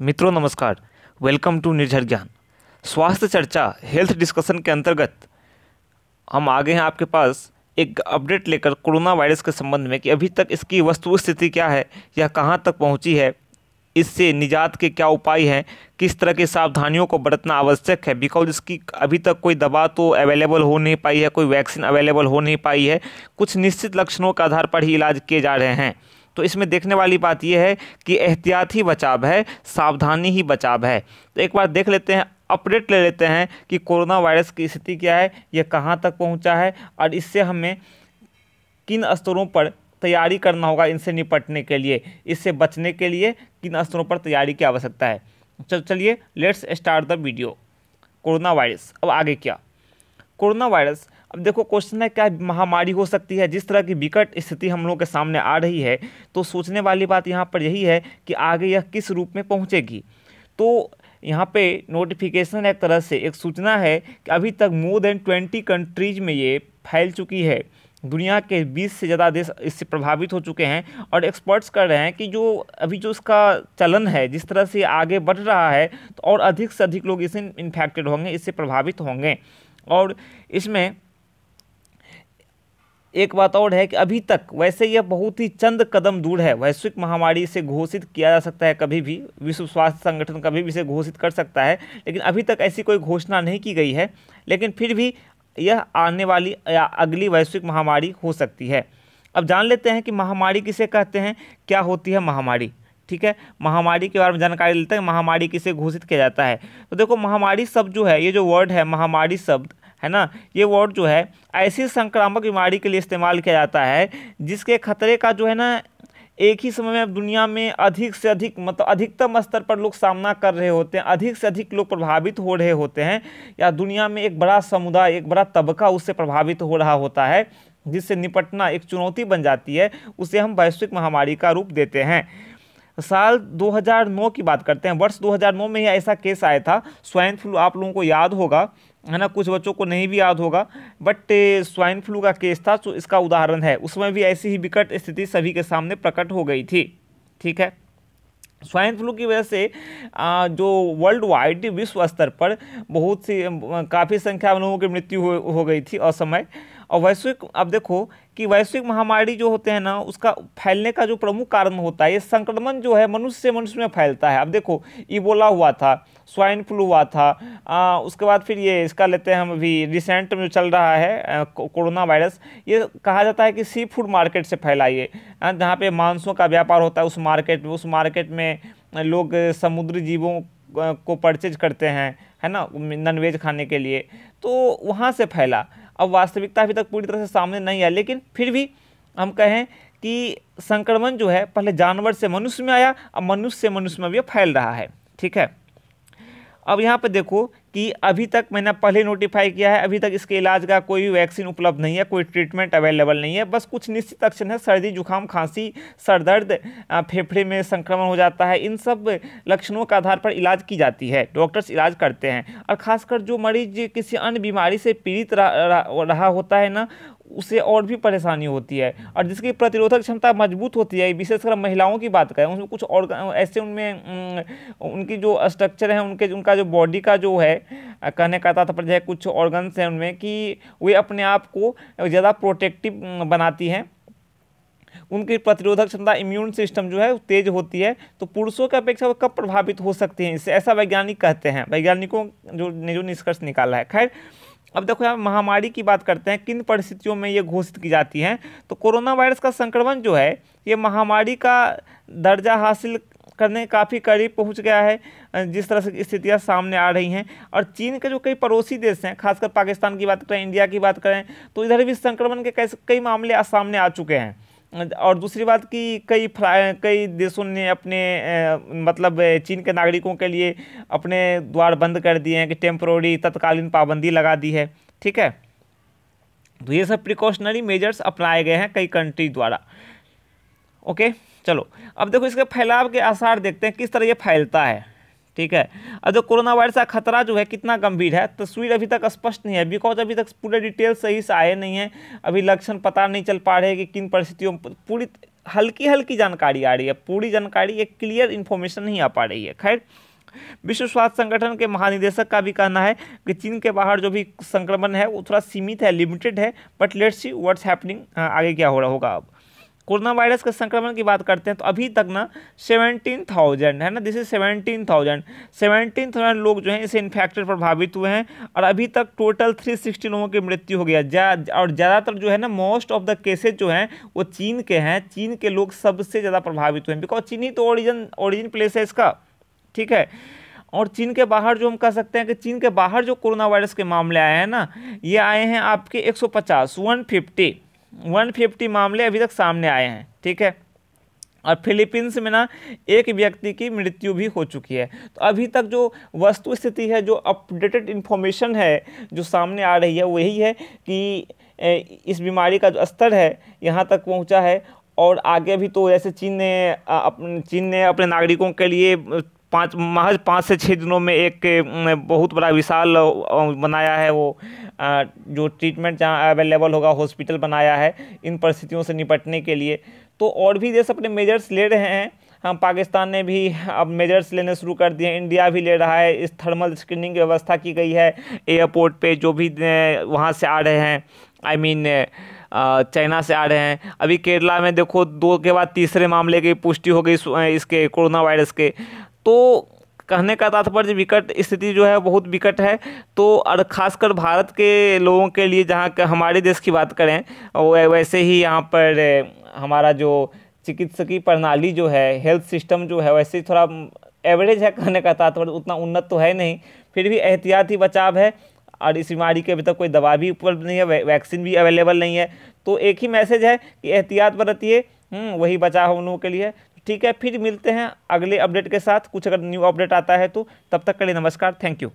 मित्रों, नमस्कार। Welcome to निर्झर ज्ञान। स्वास्थ्य चर्चा हेल्थ डिस्कशन के अंतर्गत हम आगे हैं आपके पास एक अपडेट लेकर कोरोना वायरस के संबंध में कि अभी तक इसकी वस्तु स्थिति क्या है या कहाँ तक पहुँची है, इससे निजात के क्या उपाय हैं, किस तरह की सावधानियों को बरतना आवश्यक है बिकॉज़ इसकी अभी तक कोई दवा तो अवेलेबल हो नहीं पाई है, कोई वैक्सीन अवेलेबल हो नहीं पाई है, कुछ निश्चित लक्षणों के आधार पर ही इलाज किए जा रहे हैं। तो इसमें देखने वाली बात यह है कि एहतियात ही बचाव है, सावधानी ही बचाव है। तो एक बार देख लेते हैं, अपडेट ले लेते हैं कि कोरोना वायरस की स्थिति क्या है यह कहाँ तक पहुँचा है और इससे हमें किन स्तरों पर तैयारी करना होगा इनसे निपटने के लिए, इससे बचने के लिए किन स्तरों पर तैयारी की आवश्यकता है। चल, चलिए let's start the video corona virus, अब आगे क्या? कोरोना वायरस अब देखो क्वेश्चन है, क्या महामारी हो सकती है? जिस तरह की विकट स्थिति हम लोगों के सामने आ रही है तो सोचने वाली बात यहाँ पर यही है कि आगे यह किस रूप में पहुँचेगी? तो यहाँ पे नोटिफिकेशन एक तरह से, एक सूचना है कि अभी तक मोर देन ट्वेंटी कंट्रीज़ में ये फैल चुकी है। दुनिया के 20 से ज़्यादा देश इससे प्रभावित हो चुके हैं और एक्सपर्ट्स कर रहे हैं कि जो अभी जो इसका चलन है, जिस तरह से आगे बढ़ रहा है तो और अधिक से अधिक लोग इससे इन्फेक्टेड होंगे, इससे प्रभावित होंगे। और इसमें एक बात और है कि अभी तक वैसे यह बहुत ही चंद कदम दूर है। वैश्विक महामारी से घोषित किया जा सकता है कभी भी, विश्व स्वास्थ्य संगठन कभी भी इसे घोषित कर सकता है, लेकिन अभी तक ऐसी कोई घोषणा नहीं की गई है। लेकिन फिर भी यह आने वाली या अगली वैश्विक महामारी हो सकती है। अब जान लेते हैं कि महामारी किसे कहते हैं, क्या होती है महामारी, ठीक है? महामारी के बारे में जानकारी लेते हैं, महामारी किसे घोषित किया जाता है। तो देखो, महामारी शब्द जो है, ये जो वर्ड है, महामारी शब्द है ना? ये वर्ड जो है, ऐसी संक्रामक बीमारी के लिए इस्तेमाल किया जाता है, जिसके खतरे का जो है ना, एक ही समय में दुनिया में अधिक से अधिक मतलब अधिकतम स्तर पर लोग सामना कर रहे होते हैं, अधिक से अधिक लोग प्रभावित हो रहे होते हैं, या दुनिया में एक बड़ा समुदाय, एक बड़ा तबका उससे प्रभावित हो रहा होता है, जिससे निपटना एक चुनौती बन जाती है, उसे हम वैश्विक महामारी का रूप देते हैं। साल 2009 की बात करते हैं, वर्ष 2009 में ही ऐसा केस आया था, स्वाइन फ्लू, आप लोगों को याद होगा है ना कुछ बच्चों को नहीं भी याद होगा बट स्वाइन फ्लू का केस था तो इसका उदाहरण है। उसमें भी ऐसी ही विकट स्थिति सभी के सामने प्रकट हो गई थी ठीक है? स्वाइन फ्लू की वजह से जो वर्ल्ड वाइड विश्व स्तर पर बहुत सी काफ़ी संख्या में लोगों की मृत्यु हो, हो गई थी असमय। और वैश्विक अब देखो कि वैश्विक महामारी जो होते हैं ना उसका फैलने का जो प्रमुख कारण होता है ये संक्रमण जो है मनुष्य से मनुष्य में फैलता है। अब देखो इबोला हुआ था स्वाइन फ्लू हुआ था आ, उसके बाद फिर ये इसका लेते हैं हम अभी रिसेंट में चल रहा है कोरोना वायरस। ये कहा जाता है कि सी फ़ूड मार्केट से फैला ये जहाँ पे मांसों का व्यापार होता है उस मार्केट में उस मार्केट में लोग समुद्री जीवों को परचेज करते हैं है ना नॉनवेज खाने के लिए। तो वहाँ से फैला। अब वास्तविकता अभी तक पूरी तरह से सामने नहीं आई, लेकिन फिर भी हम कहें कि संक्रमण जो है, पहले जानवर से मनुष्य में आया, अब मनुष्य से मनुष्य में भी फैल रहा है। ठीक है? अब यहाँ पर देखो कि अभी तक मैंने पहले नोटिफाई किया है, अभी तक इसके इलाज का कोई भी वैक्सीन उपलब्ध नहीं है, कोई ट्रीटमेंट अवेलेबल नहीं है, बस कुछ निश्चित लक्षण है, सर्दी, जुकाम, खांसी, सर दर्द फेफड़े में संक्रमण हो जाता है, इन सब लक्षणों के आधार पर इलाज की जाती है डॉक्टर्स इलाज करते हैं। और खासकर जो मरीज़ किसी अन्य बीमारी से पीड़ित रहा होता है ना उसे और भी परेशानी होती है। और जिसकी प्रतिरोधक क्षमता मज़बूत होती है विशेषकर महिलाओं की बात करें, उसमें कुछ और ऐसे उनमें उनकी जो स्ट्रक्चर है, उनके, उनका जो बॉडी का जो है, कहने का तात्पर्य है, कुछ ऑर्गन्स हैं उनमें कि वे अपने आप को ज़्यादा प्रोटेक्टिव बनाती हैं। उनकी प्रतिरोधक क्षमता इम्यून सिस्टम जो है तेज होती है तो पुरुषों की अपेक्षा वो कब प्रभावित हो सकती हैं? इससे ऐसा वैज्ञानिक कहते हैं। वैज्ञानिकों जो, ने जो निष्कर्ष निकाला है। खैर अब देखो यहाँ महामारी की बात करते हैं, किन परिस्थितियों में ये घोषित की जाती हैं? तो कोरोना वायरस का संक्रमण जो है, ये महामारी का दर्जा हासिल करने काफ़ी करीब पहुँच गया है जिस तरह से स्थितियाँ सामने आ रही हैं। और चीन के जो कई पड़ोसी देश हैं, खासकर पाकिस्तान की बात करें, इंडिया की बात करें तो इधर भी संक्रमण के कई मामले सामने आ चुके हैं। और दूसरी बात कि कई कई देशों ने अपने मतलब चीन के नागरिकों के लिए अपने द्वार बंद कर दिए हैं कि टेम्प्रोरी तत्कालीन पाबंदी लगा दी है। ठीक है? तो ये सब प्रिकॉशनरी मेजर्स अपनाए गए हैं कई कंट्री द्वारा। ओके चलो, अब देखो इसके फैलाव के आसार देखते हैं, किस तरह ये फैलता है। ठीक है? अब जो कोरोना वायरस का खतरा जो है कितना गंभीर है, तस्वीर अभी तक स्पष्ट नहीं है बिकॉज़ अभी तक पूरे डिटेल सही से आए नहीं है। अभी लक्षण पता नहीं चल पा रहे कि किन परिस्थितियों में पूरी हल्की हल्की जानकारी आ रही है, पूरी जानकारी, एक क्लियर इन्फॉर्मेशन नहीं आ पा रही है। खैर, विश्व स्वास्थ्य संगठन के महानिदेशक का भी कहना है कि चीन के बाहर जो भी संक्रमण है, वो थोड़ा सीमित है लिमिटेड है but let's see what's happening आगे क्या हो रहा होगा अब। कोरोना वायरस के संक्रमण की बात करते हैं तो अभी तक ना सेवनटीन थाउज़ेंड है ना this is seventeen thousand. Seventeen thousand लोग जो हैं इसे इन्फेक्टेड प्रभावित हुए हैं और अभी तक टोटल थ्री सिक्सटी लोगों की मृत्यु हो गया जा और ज़्यादातर जो है ना मोस्ट ऑफ़ द केसेज जो हैं, वो चीन के हैं। चीन के लोग सबसे ज़्यादा प्रभावित हुए हैं बिकॉज़ चीन तो ओरिजिन ओरिजिन प्लेस है इसका, ठीक है? और चीन के बाहर जो हम कह सकते हैं कि चीन के बाहर जो कोरोना वायरस के मामले आए हैं ना, ये आए हैं आपके 150 150 150 मामले अभी तक सामने आए हैं, ठीक है? और फिलीपींस में ना एक व्यक्ति की मृत्यु भी हो चुकी है। तो अभी तक जो वस्तु स्थिति है, जो अपडेटेड इन्फॉर्मेशन है, जो सामने आ रही है वही है कि इस बीमारी का जो स्तर है, यहाँ तक पहुँचा है। और आगे भी तो जैसे चीन ने अपने, चीन ने अपने नागरिकों के लिए पाँच महज पाँच से छः दिनों में एक बहुत बड़ा विशाल बनाया है वो। जो ट्रीटमेंट जहाँ अवेलेबल होगा हॉस्पिटल बनाया है इन परिस्थितियों से निपटने के लिए। तो और भी देश अपने मेजर्स ले रहे हैं। हम पाकिस्तान ने भी अब मेजर्स लेने शुरू कर दिए इंडिया भी ले रहा है। इस थर्मल स्क्रीनिंग की व्यवस्था की गई है। एयरपोर्ट पे जो भी वहाँ से आ रहे हैं। I I mean mean, China से आ रहे हैं। अभी केरला में देखो दो के बाद तीसरे मामले की पुष्टि हो गई इसके कोरोना वायरस के। तो कहने का तात्पर्य विकट स्थिति जो है बहुत विकट है। तो और ख़ासकर भारत के लोगों के लिए जहाँ हमारे देश की बात करें वैसे ही यहाँ पर हमारा जो चिकित्सकीय प्रणाली जो है हेल्थ सिस्टम जो है वैसे ही थोड़ा एवरेज है कहने का तात्पर्य उतना उन्नत तो है नहीं। फिर भी एहतियाती बचाव है और इस बीमारी के अभी तक कोई दवा भी उपलब्ध नहीं है वै, वैक्सीन भी अवेलेबल नहीं है। तो एक ही मैसेज है कि एहतियात बरतिए हम्म, वही बचाव हम लोगों के लिए। ठीक है, फिर मिलते हैं अगले अपडेट के साथ। कुछ अगर न्यू अपडेट आता है तो तब तक के लिए नमस्कार थैंक यू